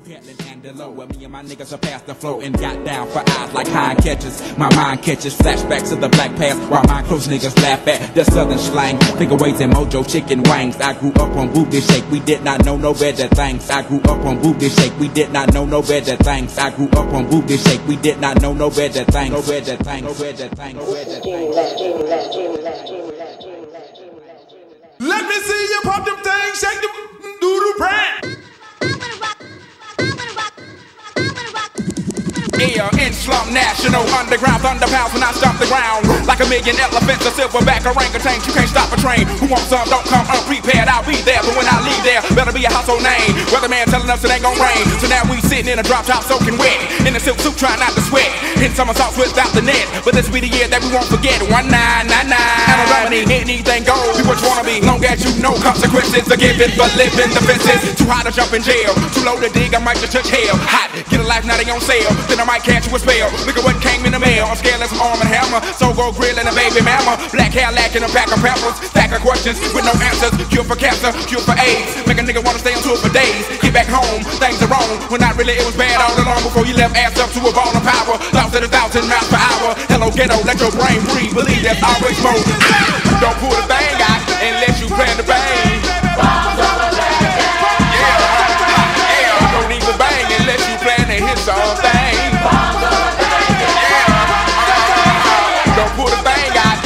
through and where me and my niggas are past the flow and got down for eyes like high catches. My mind catches flashbacks of the black past, while my close niggas laugh at the southern slang. Figure and mojo chicken wangs. I grew up on booty shake, we did not know no better things. I grew up on booty shake, we did not know no better things. I grew up on booty shake, we did not know no better things. No better things, no better things, no better things. Yeah, in slum national underground thunder pounds when I stomp the ground like a million elephants, a silverback orangutans. You can't stop a train. Who wants some? Don't come unprepared. I'll be there, but when I leave there, better be a household name. Weatherman telling us it ain't gonna rain, so now we sitting in a drop top soaking wet in a silk suit, trying not to sweat. Hit somersaults without the net, but this be the year that we won't forget. One nine nine nine. And a remedy, anything goes. Be what you wanna be, long as you know consequences are given for living the fences. Too high to jump in jail, too low to dig. I might just touch hell. Hot, get a life now they on sale. Then I might catch you a spell. Look at what came in the mail. I'm scaling some arm and hammer. So go grill and a baby mama. Black hair lacking a pack of peppers. Stack of questions with no answers. Cure for cancer, cure for AIDS. Make a nigga wanna stay on tour for days. Get back home, things are wrong. When not really, it was bad all along before you left ass up to a ball of power. Thoughts at a thousand miles per hour. Hello, ghetto, let your brain breathe. Believe there's always more. Don't pull the bang out unless you plan to bang. Pull the thing out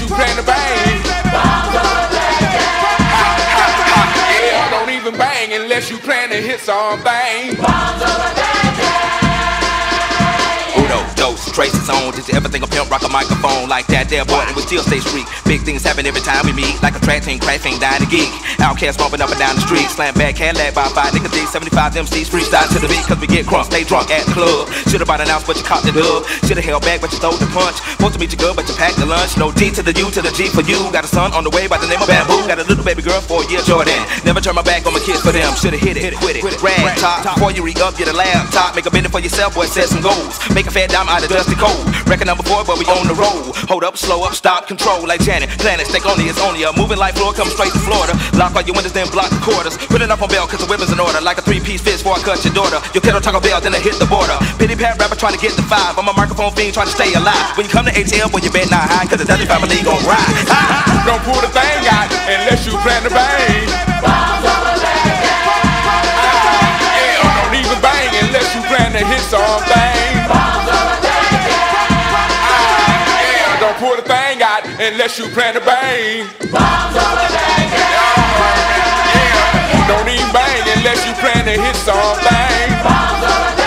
you plan bang. Don't even bang unless you plan to hit something. Uno, traces on. Did you ever think a pimp rock a microphone like that there boy? And we still stay street. Big things happen every time we meet. Like a track team, crack thing, dying to geek. OutKast bumping up and down the street. Slam back, Cadillac by five niggas D. 75 MCs freestyle to the beat. Cause we get crunk, stay drunk at the club. Should've bought an ounce, but you caught the dub. Should've held back, but you throw the punch. Supposed to meet you good, but you packed the lunch. No D to the U to the G for you. Got a son on the way by the name of Bamboo. Got a little baby girl four a year, Jordan. Never turn my back on my kids for them. Should've hit it, quit it. Rag top. Before you re up, get a laptop. Make a minute for yourself, boy, set some goals. Make a fat dime out of dusty cold. Record number four, but we on the road. Hold up, slow up, stop, control like Janet. Planet, stake only it's only a moving light floor, come straight to Florida. Lock all your windows, then block the quarters. Put up on bail, cause the weapon's in order. Like a three piece fist before I cut your daughter. Your kiddo Taco Bell, then I hit the border. Pity pat rapper trying to get the five. I'm a microphone fiend trying to stay alive. When you come to ATL, boy, you bet not high, cause the Dungeon Family gon' ride. Don't pull the thing out unless you plan to bang. Ah, yeah, don't even bang unless you plan to hit something. unless you plan to bang. Bombs over bang, yeah. yeah. Don't even bang unless you plan to hit something. Bombs over